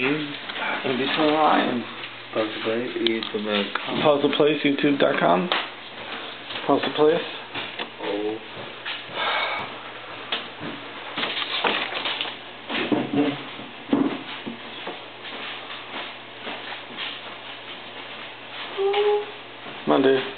And this. Puzzle Place, YouTube.com. Puzzle Place, YouTube.com. Puzzle Place. Oh. Monday.